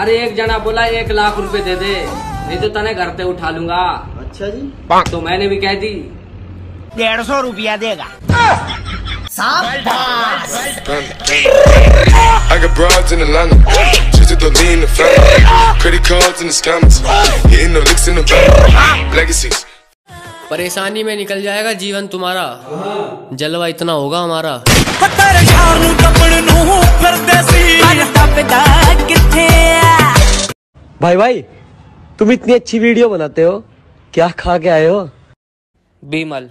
अरे एक जना बोला एक लाख रुपए दे दे नहीं तो तने घर पे उठा लूँगा अच्छा जी तो मैंने भी कह दी डेढ़ सौ रुपया देगा I got broads in Atlanta. Just to lean the family. Credit cards and the scammers. Hitting the licks in the van. Legacies. परेशानी में निकल जाएगा जीवन तुम्हारा जलवा इतना होगा हमारा भाई भाई तुम इतनी अच्छी वीडियो बनाते हो? क्या खा के आए हो? बीमल।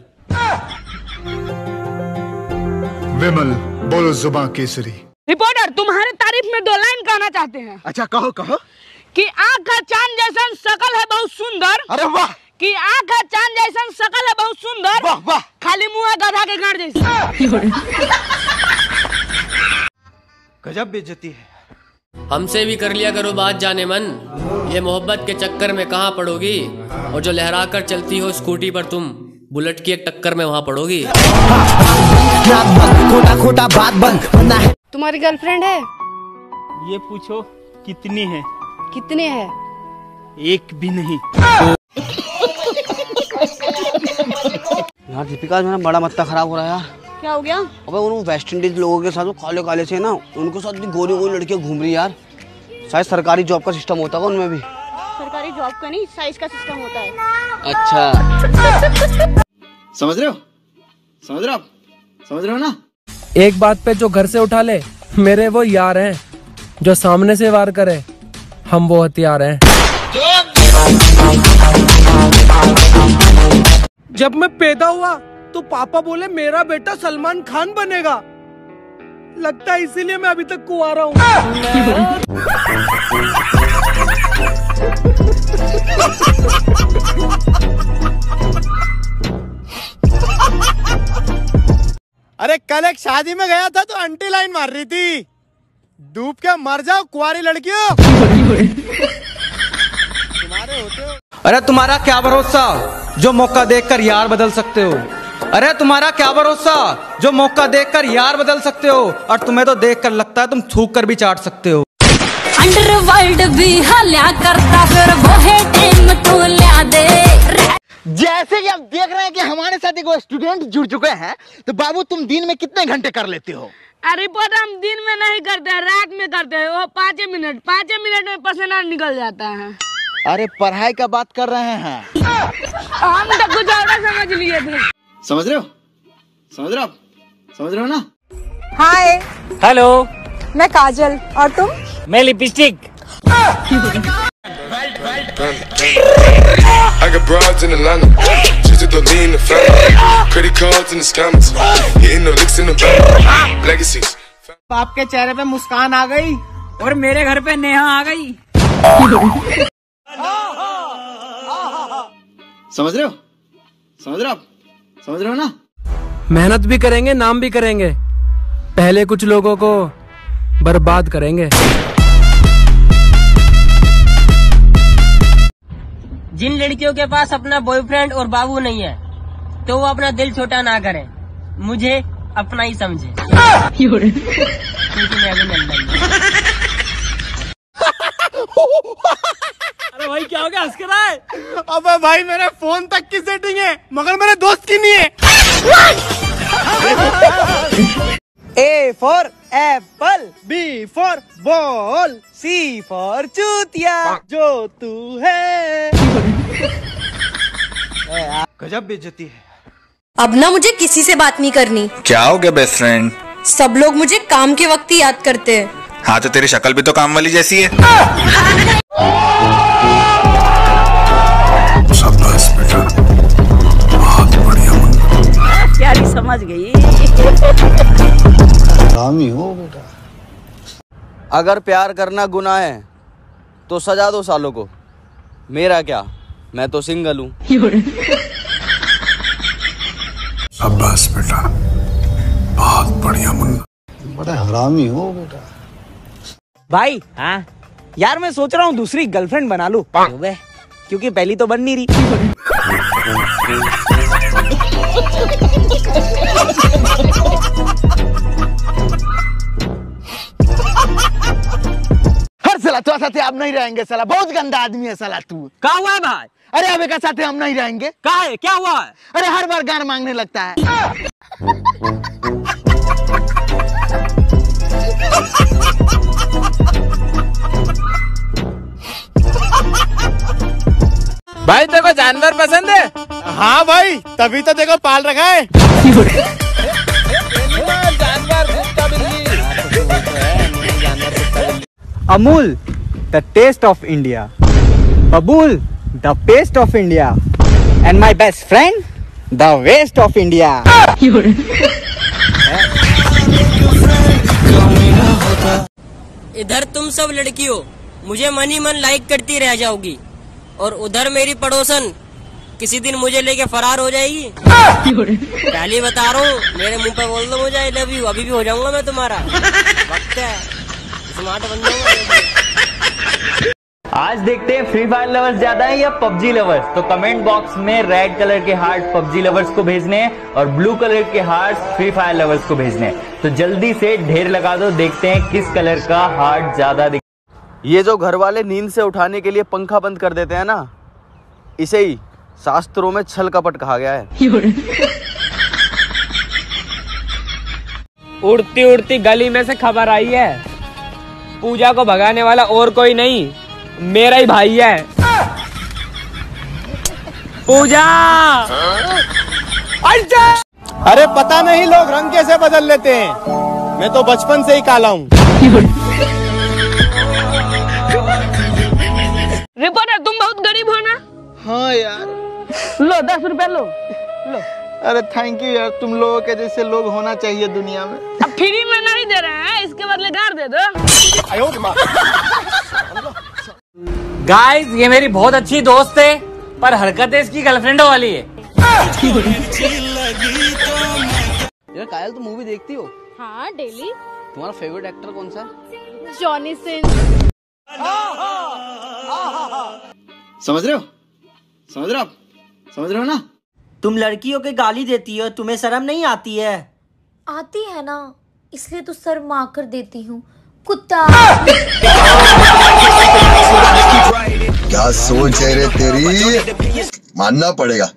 विमल बोलो जुबा केसरी। रिपोर्टर तुम्हारे तारीफ़ में दो लाइन कहना चाहते हैं। अच्छा कहो कहो। कि आँख का चाँद जैसा शकल है बहुत सुंदर। अरे वाह। कि आँख का चाँद जैसा शकल है बहुत सुंदर। वाह वाह। खाली मुँह है गधा के गाड़ जैसा। गजब बेइज्जती है। हमसे भी कर लिया करो बात जाने मन। ये मोहब्बत के चक्कर में कहाँ पड़ोगी? और जो लहरा कर चलती हो स्कूटी पर तुम बुलेट की एक टक्कर में वहाँ पड़ोगी? तुम्हारी गर्लफ्रेंड है? ये पूछो कितनी है? कितने है? एक भी नहीं। यार दीपिका आज मेरा बड़ा मत्ता खराब हो रहा है। यार क्या हो गया? अबे उन वेस्ट इंडीज लोगों के साथ वो काले काले से ना उनके साथ भी गोरी गोरी लड़कियाँ घूम रही यार। शायद सरकारी जॉब का सिस्टम होता होगा उनमें भी। सरकारी जॉब का नहीं साइज़ का सिस्टम होता है। अच्छा। समझ रहे हो? समझ रहे हो समझ रहे हो ना? एक बात पे जो घर से उठा ले मेरे वो यार हैं जो सामने से वार करे हम वो हथियार हैं। जब मैं पैदा हुआ तो पापा बोले, मेरा बेटा सलमान खान बनेगा। लगता है इसीलिए मैं अभी तक कुआरा हूँ। अरे, कल एक शादी में गया था तो आंटी लाइन मार रही थी। डूब के मर जाओ कुआरी लड़कियों। अरे, तुम्हारा क्या भरोसा? जो मौका देखकर यार बदल सकते हो। अरे तुम्हारा क्या भरोसा? जो मौका देखकर यार बदल सकते हो और तुम्हें तो देखकर लगता है तुम थूक कर भी चाट सकते हो। अंडरवर्ल्ड भी हल्या करता फिर वो है टीम तू ल्या दे। जैसे कि आप देख रहे हैं कि हमारे साथ एक स्टूडेंट जुड़ चुके हैं तो बाबू तुम दिन में कितने घंटे कर लेते हो? अरे रिपोर्ट हम दिन में नहीं करते हैं रात में करते हैं। वो पाँच मिनट पाँच मिनट में पसीना निकल जाता है। अरे पढ़ाई का बात कर रहे हैं। हम तो कुछ और समझ लिए थे। समझ रहे हो समझ रहे हो आप समझ रहे हो ना हाय हेलो मैं काजल और तुम मैं lipstick I got broads in Atlanta. Just to lean in the family. Credit cards and the scammers. Hitting the licks in the van. Legacies. बाप के चेहरे पे मुस्कान आ गई और मेरे घर पे नेहा आ गई समझ रहे हो समझ रहे हो आप समझ रहे हो ना? मेहनत भी करेंगे नाम भी करेंगे। पहले कुछ लोगों को बर्बाद करेंगे। जिन लड़कियों के पास अपना बॉयफ्रेंड और बाबू नहीं है तो वो अपना दिल छोटा ना करें। मुझे अपना ही समझे। भाई क्या हो गया? हंस रहा है? अबे भाई मेरे फ़ोन तक की सेटिंग है मगर मेरे दोस्त की नहीं है। A for apple B for ball C for चूतिया जो तू है। गजब बेइज्जती है। अब ना मुझे किसी से बात नहीं करनी। क्या हो गया बेस्ट फ्रेंड सब लोग मुझे काम के वक्त ही याद करते हैं। हाँ तो तेरी शक्ल भी तो काम वाली जैसी है। रामी हो बेटा। अगर प्यार करना गुनाह है तो सजा दो सालों को। मेरा क्या? मैं तो सिंगल हूँ। शाबाश बेटा बहुत बढ़िया मुन्ना। बड़ा हरामी हो बेटा। भाई हाँ? यार मैं सोच रहा हूँ दूसरी गर्लफ्रेंड बना लूँ। बे, क्योंकि पहली तो बन नहीं रही। साला तो साथे आप नहीं रहेंगे साला। बहुत गंदा आदमी है साला तू। क्या हुआ है भाई? अरे अबे का साथे हम नहीं रहेंगे। क्या है? क्या हुआ है? अरे हर बार गान मांगने लगता है। भाई तेरे को जानवर पसंद है? हाँ भाई तभी तो देखो पाल रखा है। Amul, the taste of India. Babul, the paste of India. And my best friend, the waste of India. इधर तुम सब लड़कियों मुझे मन मन लाइक करती रह जाओगी और उधर मेरी पड़ोसन किसी दिन मुझे लेके फरार हो जाएगी पहले बता रहा हूँ मेरे मुँह पे बोल दो मुझे आई लव यू अभी भी हो जाऊँगा मैं तुम्हारा वक्त है स्मार्ट बन जाऊँगा। आज देखते हैं फ्री फायर लवर्स ज़्यादा है या पबजी लवर्स तो कमेंट बॉक्स में रेड कलर के हार्ट पबजी लवर्स को भेजने हैं और ब्लू कलर के हार्ट फ्री फायर लवर्स को भेजने हैं। तो जल्दी से ढेर लगा दो देखते हैं किस कलर का हार्ट ज़्यादा दिख ये जो घर वाले नींद से उठाने के लिए पंखा बंद कर देते हैं ना इसे ही शास्त्रों में छल कपट कहा गया है। उड़ती उड़ती गली में से खबर आई है। पूजा को भगाने वाला और कोई नहीं मेरा ही भाई है। पूजा! अरे पता नहीं लोग रंग कैसे बदल लेते हैं। मैं तो बचपन से ही काला हूँ। रिपोर्टर तुम बहुत गरीब हो ना? हाँ यार। लो दस रुपए लो लो। अरे थैंक यू यार तुम लोगों के जैसे लोग होना चाहिए दुनिया में। अब फ्री में नहीं दे रहे हैं इसके बदले गार दे दो। गाइस ये मेरी बहुत अच्छी दोस्त है पर हरकतें इसकी गर्लफ्रेंड वाली है। यार कायल तुम मूवी देखती हो? हाँ डेली तुम्हारा फेवरेट एक्टर कौन सा? जॉनी सिंह समझ रहे हो? समझ रहे हो आप? समझ रहे हो ना? तुम लड़कियों के गाली देती हो तुम्हें शर्म नहीं आती है? आती है ना इसलिए तो सर मार कर देती हूँ। कुत्ता। क्या सोच है रे तेरी? मानना पड़ेगा।